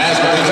Aspen.